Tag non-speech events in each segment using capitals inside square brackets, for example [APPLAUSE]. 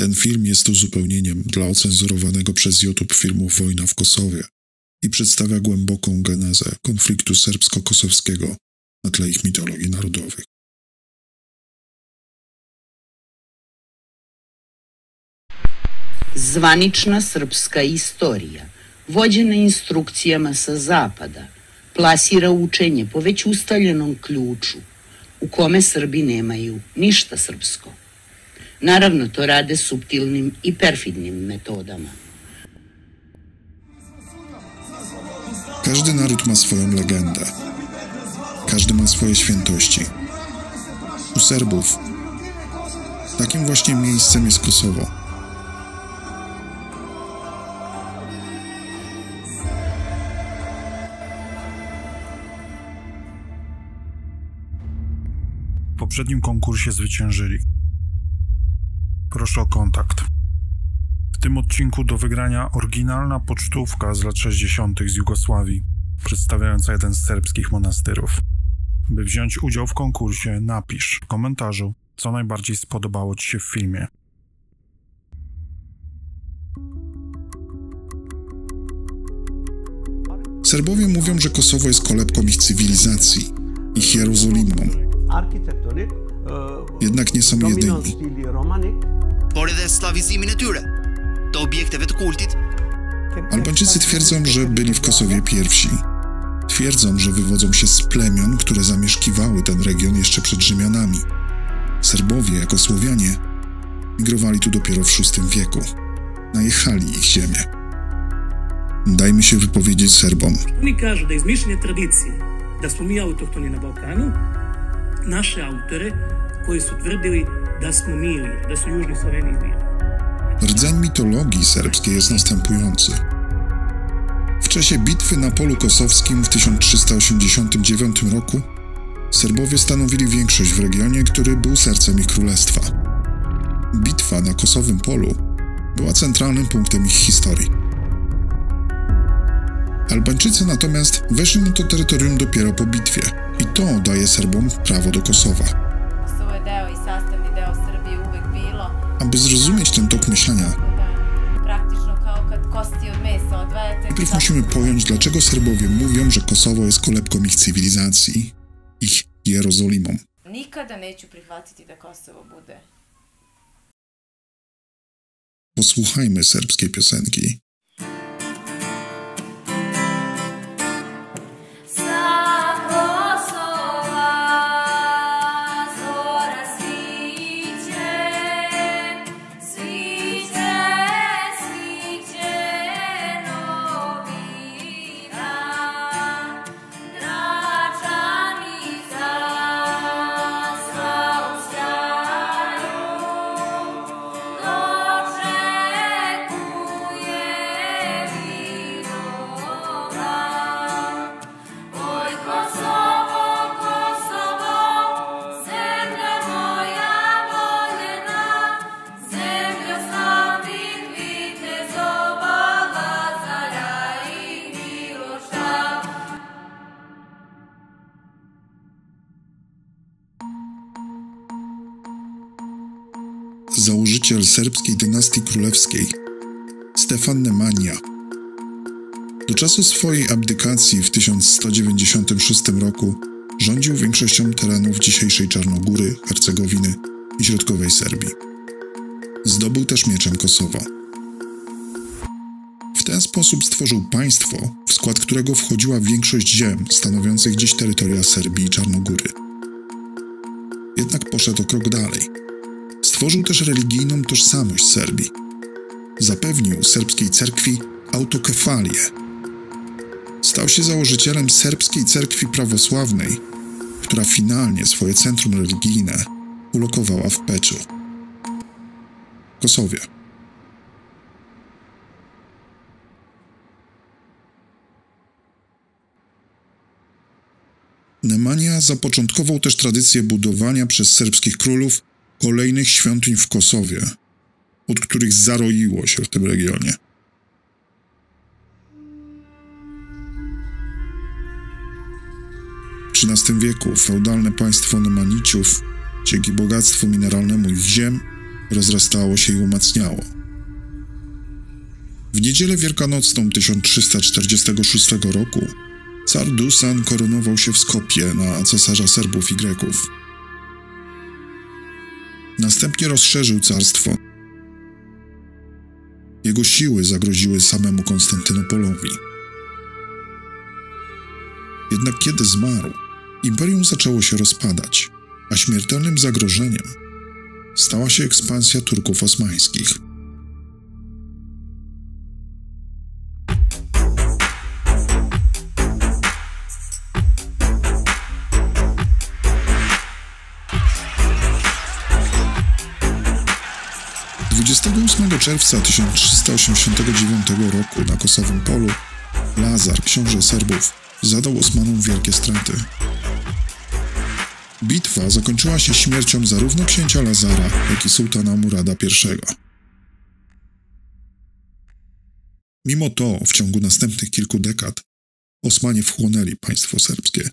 Ten film jest uzupełnieniem dla ocenzurowanego przez YouTube filmu Wojna w Kosowie i przedstawia głęboką genezę konfliktu serbsko-kosowskiego na tle ich mitologii narodowych. Zvanična srpska istorija, vođena instrukcijama sa zapada, plasira učenje po već ustaljenom ključu, u kome Srbi nemaju ništa srpsko. Naravno, to rade subtilnim i perfidnim metodama. Każdy naród ma swoją legendę. Każdy ma swoje świętości. U Serbów takim właśnie miejscem jest Kosowo. W poprzednim konkursie zwyciężyli. Proszę o kontakt. W tym odcinku do wygrania oryginalna pocztówka z lat 60. z Jugosławii, przedstawiająca jeden z serbskich monastyrów. By wziąć udział w konkursie, napisz w komentarzu, co najbardziej spodobało Ci się w filmie. Serbowie mówią, że Kosowo jest kolebką ich cywilizacji, ich Jerozolimą. Jednak nie są jedyni. Var det slavism i natura? To obiektywy to kultit. Albańczycy twierdzą, że byli w Kosowie pierwsi. Twierdzą, że wywodzą się z plemion, które zamieszkiwały ten region jeszcze przed Rzymianami. Serbowie, jako Słowianie, migrowali tu dopiero w VI wieku. Najechali ich ziemię. Dajmy się wypowiedzieć Serbom. Oni kažu da iz mišljenja tradicije da smo mi autohtoni na Balkanu, naše autore koji su tvrdili da smo mi Iliri, da su južni Sloveni. Rdzeń mitologii serbskiej jest następujący. W czasie bitwy na polu kosowskim w 1389 roku Serbowie stanowili większość w regionie, który był sercem ich królestwa. Bitwa na kosowym polu była centralnym punktem ich historii. Albańczycy natomiast weszli na to terytorium dopiero po bitwie i to daje Serbom prawo do Kosowa. Aby zrozumieć ten tok myślenia, najpierw musimy pojąć, dlaczego Serbowie mówią, że Kosovo jest kolebką ich cywilizacji, ich Jerozolimą. Nikada neću prihvatiti da Kosovo bude. Posłuchajmy serbskiej piosenki. Serbskiej dynastii królewskiej Stefan Nemanja. Do czasu swojej abdykacji w 1196 roku rządził większością terenów dzisiejszej Czarnogóry, Hercegowiny i środkowej Serbii. Zdobył też mieczem Kosowa. W ten sposób stworzył państwo, w skład którego wchodziła większość ziem stanowiących dziś terytoria Serbii i Czarnogóry. Jednak poszedł o krok dalej. Stworzył też religijną tożsamość Serbii. Zapewnił serbskiej cerkwi autokefalię. Stał się założycielem serbskiej cerkwi prawosławnej, która finalnie swoje centrum religijne ulokowała w Peczu. Kosowie. Nemanja zapoczątkował też tradycję budowania przez serbskich królów kolejnych świątyń w Kosowie, od których zaroiło się w tym regionie. W XIII wieku feudalne państwo Nemaniciów, dzięki bogactwu mineralnemu ich ziem, rozrastało się i umacniało. W niedzielę wielkanocną 1346 roku car Dusan koronował się w Skopie na cesarza Serbów i Greków. Następnie rozszerzył carstwo. Jego siły zagroziły samemu Konstantynopolowi. Jednak kiedy zmarł, imperium zaczęło się rozpadać, a śmiertelnym zagrożeniem stała się ekspansja Turków osmańskich. 28 czerwca 1389 roku na Kosowym Polu Lazar, książę Serbów, zadał Osmanom wielkie straty. Bitwa zakończyła się śmiercią zarówno księcia Lazara, jak i sułtana Murada I. Mimo to w ciągu następnych kilku dekad Osmanie wchłonęli państwo serbskie.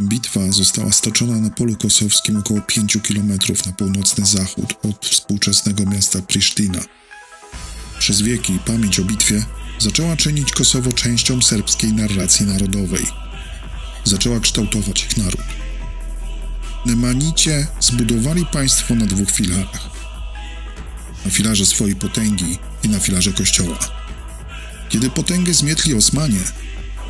Bitwa została stoczona na polu kosowskim około 5 km na północny zachód od współczesnego miasta Prisztina. Przez wieki pamięć o bitwie zaczęła czynić Kosowo częścią serbskiej narracji narodowej. Zaczęła kształtować ich naród. Nemanicie zbudowali państwo na dwóch filarach. Na filarze swojej potęgi i na filarze kościoła. Kiedy potęgę zmietli Osmanie,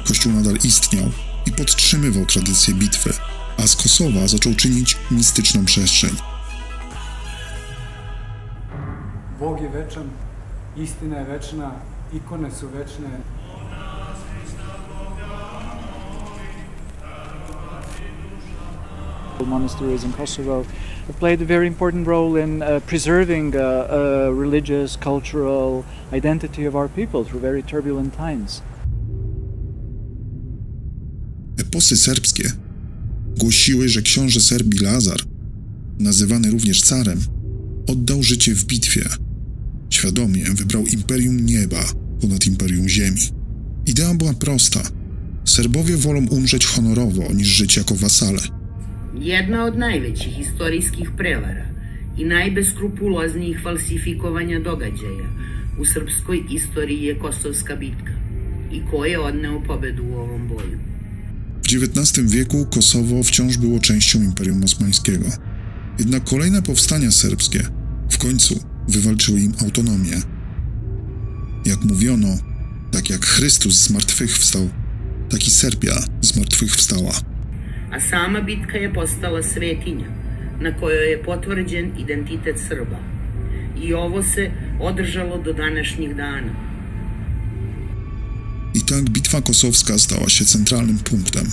kościół nadal istniał i podtrzymywał tradycję bitwy, a z Kosowa zaczął czynić mistyczną przestrzeń. Bog je večan, istina je večna, ikone su večne. Monasteries in Kosovo have played a very important role in uh, preserving uh, uh, religious, cultural identity of our people through very turbulent times. Eposy serbskie głosiły, że książę Serbii Lazar, nazywany również carem, oddał życie w bitwie. Świadomie wybrał imperium nieba ponad imperium ziemi. Idea była prosta. Serbowie wolą umrzeć honorowo niż żyć jako wasale. Jedna od najvećih istorijskih prevara i najbeskrupuloznijih falsifikovanja događaja u srpskoj istoriji je Kosovska bitka. I ko je odneo pobedu u boju? W XIX wieku Kosowo wciąż było częścią Imperium Osmańskiego. Jednak kolejne powstania serbskie w końcu wywalczyły im autonomię. Jak mówiono, tak jak Chrystus zmartwychwstał, tak i Serbia zmartwychwstała. A sama bitka je postala svetinja na kojoj je potvrđen identitet Srba. I ovo se održalo do današnjih dana. I tak bitwa kosowska stała się centralnym punktem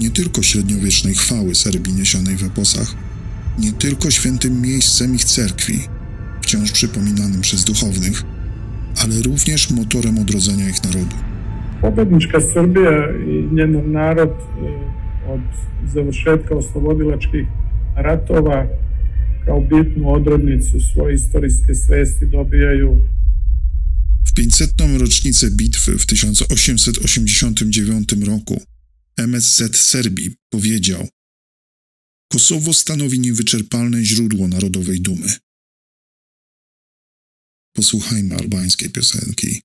nie tylko średniowiecznej chwały Serbii niesionej w eposach, nie tylko świętym miejscem ich cerkwi, wciąż przypominanym przez duchownych, ale również motorem odrodzenia ich narodu. Pobednička Srbija i njen narod e, od završetka oslobodilačkih ratova kao bitnu odrodnicu svoje istorijske svesti dobijaju W 500. rocznicę bitwy w 1889 roku MSZ Serbii powiedział: Kosowo stanowi niewyczerpalne źródło narodowej dumy. Posłuchajmy albańskiej piosenki.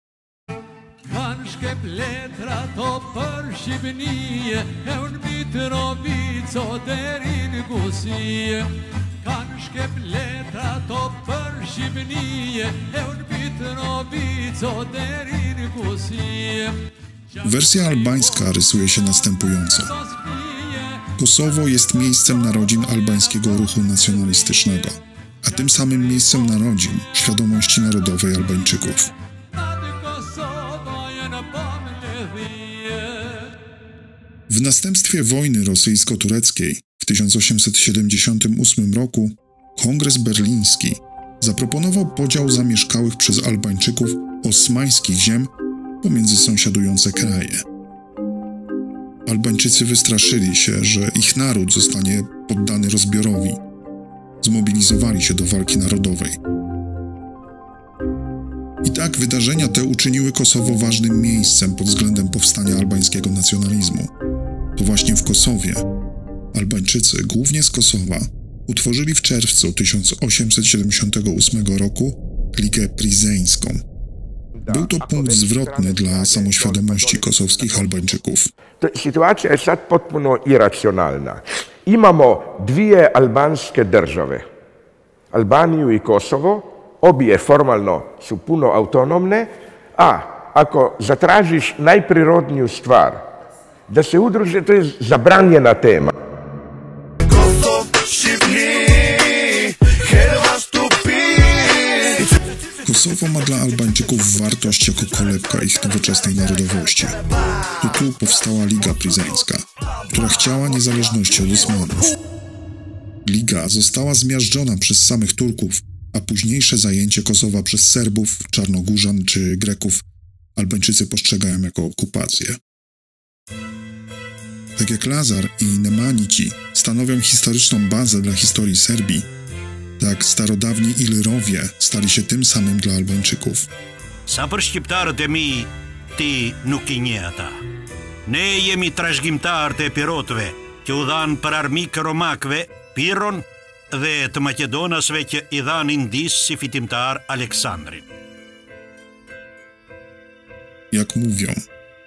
Kanske bläddra toppar Shibnie Eun Mitrovico der in Wersja albańska rysuje się następująco. Kosowo jest miejscem narodzin albańskiego ruchu nacjonalistycznego, a tym samym miejscem narodzin świadomości narodowej Albańczyków. W następstwie wojny rosyjsko-tureckiej w 1878 roku Kongres Berliński zaproponował podział zamieszkałych przez Albańczyków osmańskich ziem pomiędzy sąsiadujące kraje. Albańczycy wystraszyli się, że ich naród zostanie poddany rozbiorowi. Zmobilizowali się do walki narodowej. I tak wydarzenia te uczyniły Kosowo ważnym miejscem pod względem powstania albańskiego nacjonalizmu. To właśnie w Kosowie Albańczycy, głównie z Kosowa, utworzyli w czerwcu 1878 roku Ligę Prizeńską. Był to punkt zwrotny dla samoświadomości kosowskich Albańczyków. Sytuacja jest sad potpuno irracjonalna. Imamo dvije albanske države, Albaniju i Kosovo, obje formalno su puno autonomne, a ako zatražiš najprirodniju stvar, da se udruže, to jest zabranjena tema. Ma dla Albańczyków wartość jako kolebka ich nowoczesnej narodowości. To tu powstała Liga Prizeńska, która chciała niezależności od Osmanów. Liga została zmiażdżona przez samych Turków, a późniejsze zajęcie Kosowa przez Serbów, Czarnogórzan czy Greków Albańczycy postrzegają jako okupację. Tak jak Lazar i Nemanici stanowią historyczną bazę dla historii Serbii, tak starodawni Ilyrowie stali się tym samym dla Albańczyków. Sa për shqiptarët e mi, ti nuk i nje ata. Ne jemi e që u dhanë për armikë romakëve, Piron dhe të Maqedonasve që i dhanë Indis si fitimtar Aleksandrin. Jak mówią,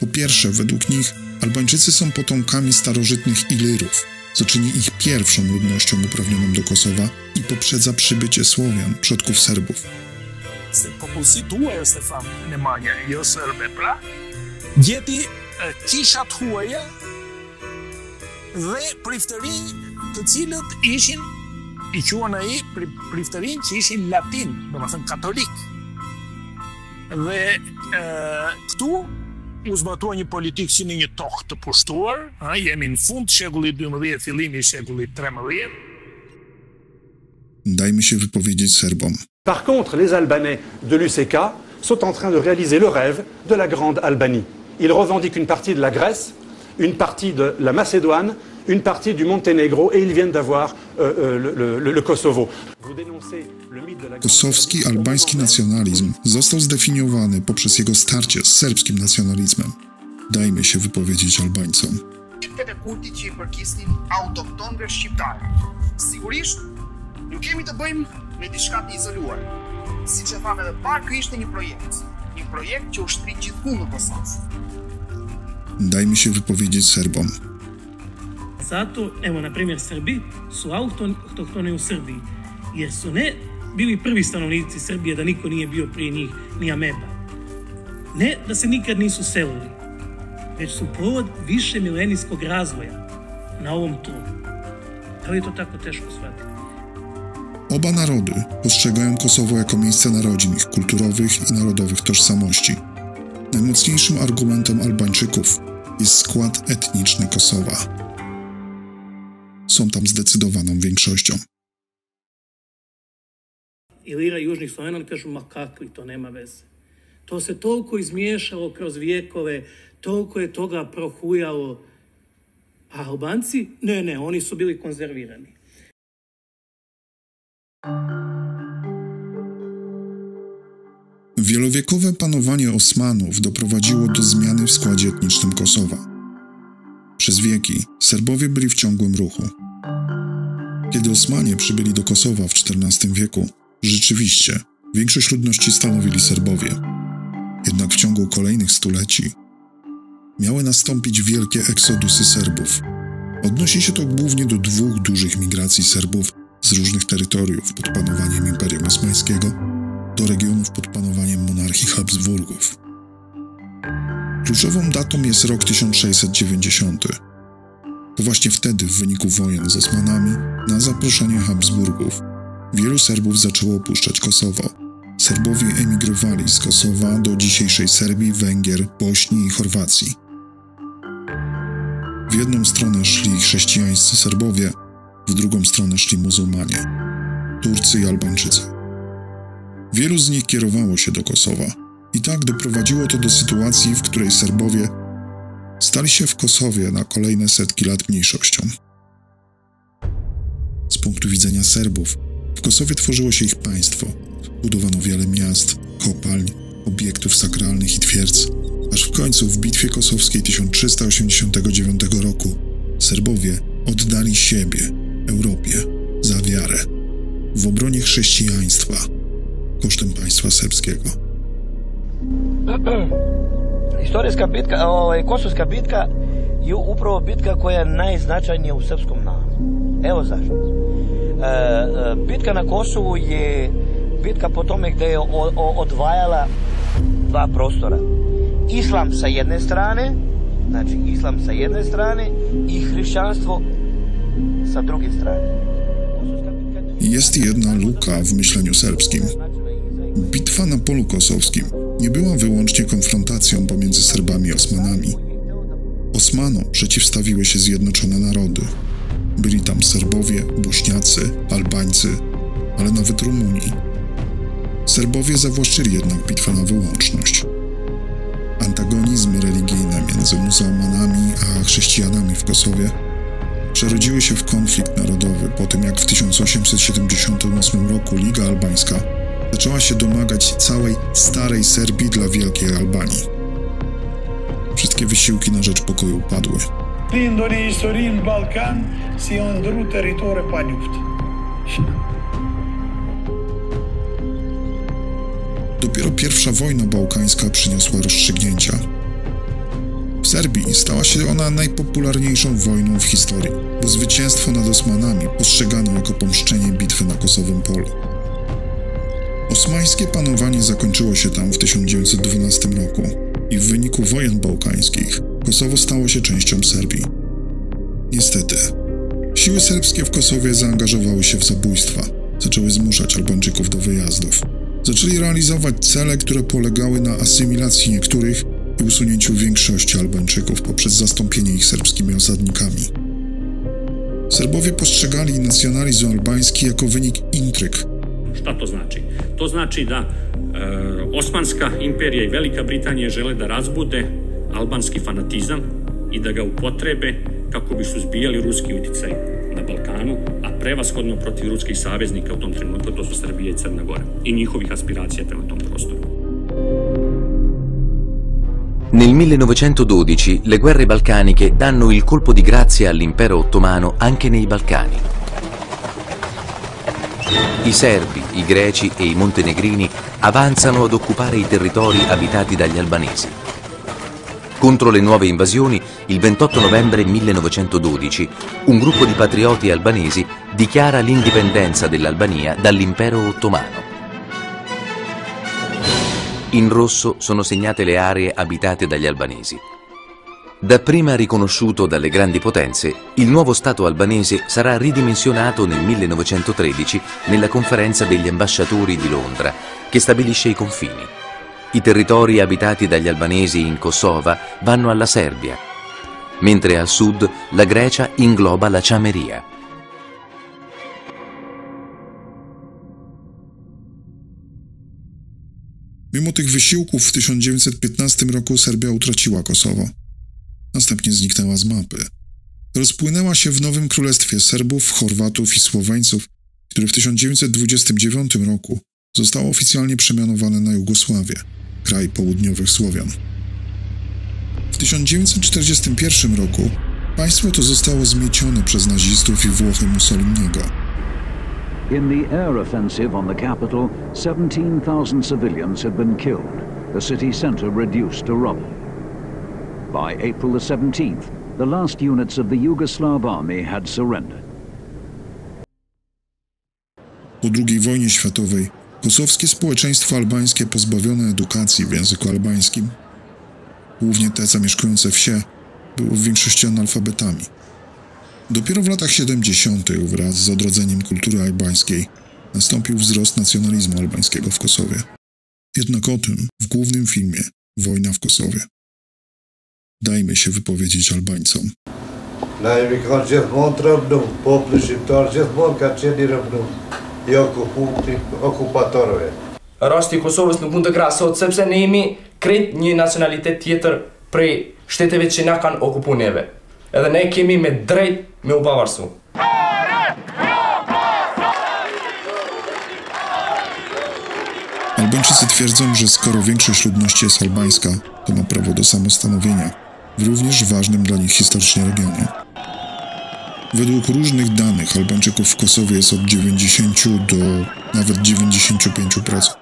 po pierwsze, według nich Albańczycy są potomkami starożytnych Ilyrów, co czyni ich pierwszą ludnością uprawnioną do Kosowa i poprzedza przybycie Słowian, przodków Serbów. se popullsitua është e famë Nemanja, jo sërbe, pra, gjeti e, kishat huaja dhe priftëri të cilët ishin i quan ai pri, priftërin që ishin latin, do më thënë katolik. E, këtu u zbatua një politikë si në një tokë të pushtuar, a, jemi në fund të shekullit 12, fillimi i shekullit 13, Dajmy się wypowiedzieć Serbom. Par contre, les Albanais de l'UCK sont en train de réaliser le rêve de la Grande Albanie. Ils revendiquent une partie de la Grèce, une partie de la Macédoine, une partie du Monténégro et ils viennent d'avoir euh, euh, le, le- le Kosovo. Vous dénoncez Kosowski albański nacjonalizm został zdefiniowany poprzez jego starcie z serbskim nacjonalizmem. Dajmy się wypowiedzieć Albańcom. Projektet e kurti që i përkisnin autoktonëve shqiptarë. Sigurisht, nuk kemi të bëjmë me diçka të izoluar. Siç e thamë edhe parë, ky ishte një projekt. Një projekt që u shtrit gjithku në Kosovë. Dajmy się wypowiedzieć Serbom. Zato, evo, na primjer, Srbi su autohtoni u Srbiji, jer su ne bili prvi stanovnici Srbije da niko nije bio prije njih, ni Ameba. Ne da se nikad nisu selili, već su povod više milenijskog razvoja na ovom tlu. Da li je to tako teško shvatiti? Oba narody postrzegają Kosowo jako miejsce narodzin ich kulturowych i narodowych tożsamości. Najmocniejszym argumentem Albańczyków jest skład etniczny Kosowa. Są tam zdecydowaną większością. I Južnih Slovena, kažu, ma kakvi, to nema veze. To se toliko izmiješalo kroz vijekove, toliko je toga prohujalo. A Albanci? Ne, ne, oni su bili konzervirani. Wielowiekowe panowanie Osmanów doprowadziło do zmiany w składzie etnicznym Kosowa. Przez wieki Serbowie byli w ciągłym ruchu. Kiedy Osmanie przybyli do Kosowa w XIV wieku, rzeczywiście większość ludności stanowili Serbowie. Jednak w ciągu kolejnych stuleci miały nastąpić wielkie eksodusy Serbów. Odnosi się to głównie do dwóch dużych migracji Serbów z różnych terytoriów pod panowaniem Imperium Osmańskiego do regionów pod panowaniem monarchii Habsburgów. Kluczową datą jest rok 1690. To właśnie wtedy, w wyniku wojen z Osmanami, na zaproszenie Habsburgów, wielu Serbów zaczęło opuszczać Kosowo. Serbowie emigrowali z Kosowa do dzisiejszej Serbii, Węgier, Bośni i Chorwacji. W jedną stronę szli chrześcijańscy Serbowie, w drugą stronę szli muzułmanie, Turcy i Albańczycy. Wielu z nich kierowało się do Kosowa i tak doprowadziło to do sytuacji, w której Serbowie stali się w Kosowie na kolejne setki lat mniejszością. Z punktu widzenia Serbów, w Kosowie tworzyło się ich państwo, budowano wiele miast, kopalń, obiektów sakralnych i twierdz, aż w końcu w bitwie kosowskiej 1389 roku Serbowie oddali siebie Europie za wiarę w obronie chrześcijaństwa kosztem państwa serbskiego. [CLEARS THROAT] Istorijska bitka, ovaj, Kosovska bitka je upravo bitka koja je najznačajnija u srpskom narodu. Evo zašto. E, e, bitka na Kosovu je bitka po tome gde je odvajala dva prostora. Islam sa jedne strane, znači islam sa jedne strane i hrišćanstvo sa druge strane. Jest jedna luka w myśleniu serbskim. Bitwa na polu kosowskim nie była wyłącznie konfrontacją pomiędzy Serbami i Osmanami. Osmanom przeciwstawiły się zjednoczone narody. Byli tam Serbowie, Bośniacy, Albańcy, ale nawet Rumuni. Serbowie zawłaszczyli jednak bitwę na wyłączność. Antagonizmy religijne między muzułmanami a chrześcijanami w Kosowie przerodziły się w konflikt narodowy po tym, jak w 1878 roku Liga Albańska zaczęła się domagać całej starej Serbii dla Wielkiej Albanii. Wszystkie wysiłki na rzecz pokoju upadły. Lindoni historin Balkan si on ndru teritore pa. Dopiero pierwsza wojna bałkańska przyniosła rozstrzygnięcia. W Serbii stała się ona najpopularniejszą wojną w historii, bo zwycięstwo nad Osmanami postrzegano jako pomszczenie bitwy na Kosowym Polu. Osmańskie panowanie zakończyło się tam w 1912 roku i w wyniku wojen bałkańskich Kosowo stało się częścią Serbii. Niestety, siły serbskie w Kosowie zaangażowały się w zabójstwa, zaczęły zmuszać Albańczyków do wyjazdów. Zaczęli realizować cele, które polegały na asymilacji niektórych i usunięciu większości Albańczyków poprzez zastąpienie ich serbskimi osadnikami. Serbowie postrzegali nacjonalizm albański jako wynik intryg. Šta to znači? To znači da e, Osmanska imperija i Velika Britanija žele da razbude albanski fanatizam i da ga upotrebe kako bi suzbijali ruski uticaj na Balkanu, a prevashodno protiv ruskih saveznika u tom trenutku, to su Srbija i Crna Gora, i njihovih aspiracija prema tom prostoru. Nel 1912 le guerre balcaniche danno il colpo di grazia all'impero ottomano anche nei Balcani. I serbi, i greci e i montenegrini avanzano ad occupare i territori abitati dagli albanesi. Contro le nuove invasioni, il 28 novembre 1912, un gruppo di patrioti albanesi dichiara l'indipendenza dell'Albania dall'impero ottomano. In rosso sono segnate le aree abitate dagli albanesi. Dapprima riconosciuto dalle grandi potenze, il nuovo Stato albanese sarà ridimensionato nel 1913 nella conferenza degli ambasciatori di Londra, che stabilisce i confini. I territori abitati dagli albanesi in Kosova vanno alla Serbia, mentre al sud la Grecia ingloba la Ciameria. Mimo tych wysiłków w 1915 roku Serbia utraciła Kosowo. Następnie zniknęła z mapy. Rozpłynęła się w nowym królestwie Serbów, Chorwatów i Słoweńców, które w 1929 roku zostało oficjalnie przemianowane na Jugosławię, kraj południowych Słowian. W 1941 roku państwo to zostało zmiecione przez nazistów i Włochy Mussoliniego. In the air offensive on the capital, 17,000 civilians had been killed, the city center reduced to rubble. By April the 17th, the last units of the Yugoslav army had surrendered. Po II wojnie światowej kosowskie społeczeństwo albańskie pozbawione edukacji w języku albańskim, głównie te zamieszkujące wsie, było w większości analfabetami. Dopiero w latach 70. wraz z odrodzeniem kultury albańskiej nastąpił wzrost nacjonalizmu albańskiego w Kosowie. Jednak o tym w głównym filmie Wojna w Kosowie. Dajmy się wypowiedzieć Albańcom. Ne jemi kanë gjithmonë të rëmnu, populli shqiptar gjithmonë ka qenë i okupatorëve. Rasti i Kosovës nuk mund të krahasohet sepse ne jemi krejt një nacionalitet tjetër prej shteteve që na kanë okupu neve. Edhe ne kemi me drejt me u pavarësu. Albańczycy twierdzą, że skoro większość ludności jest albańska, to ma prawo do samostanowienia w również ważnym dla nich historycznie regionie. Według różnych danych Albańczyków w Kosowie jest od 90 do nawet 95%.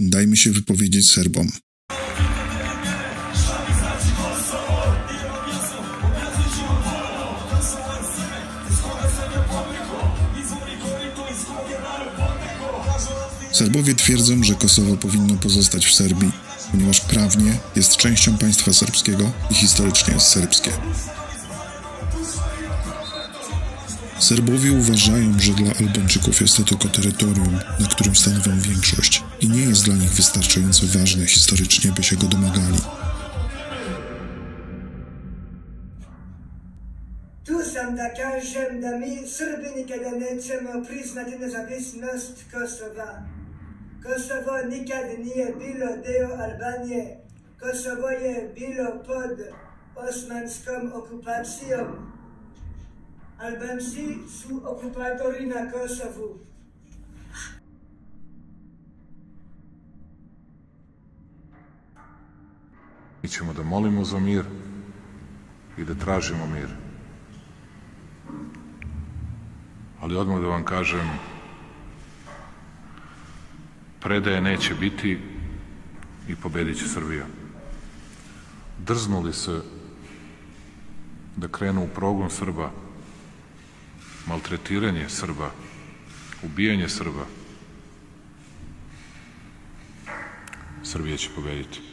Dajmy się wypowiedzieć Serbom. Serbowie twierdzą, że Kosowo powinno pozostać w Serbii, ponieważ prawnie jest częścią państwa serbskiego i historycznie jest serbskie. Serbowie uważają, że dla Albańczyków jest to tylko terytorium, na którym stanowią większość i nie jest dla nich wystarczająco ważne historycznie, by się go domagali. Tu sam da kažem da mi Srbi nikada nećemo priznati nezavisnost Kosova. Kosovo nikad nije bilo deo Albanije. Kosovo je bilo pod osmanskom okupacijom. Albanci su okupatori na Kosovu. Mi ćemo da molimo za mir i da tražimo mir. Ali odmah da vam kažem, predaje neće biti i pobedit će Srbija. Drznuli se da krenu u progon Srba, maltretiranje Srba, ubijanje Srba, Srbija će pobediti.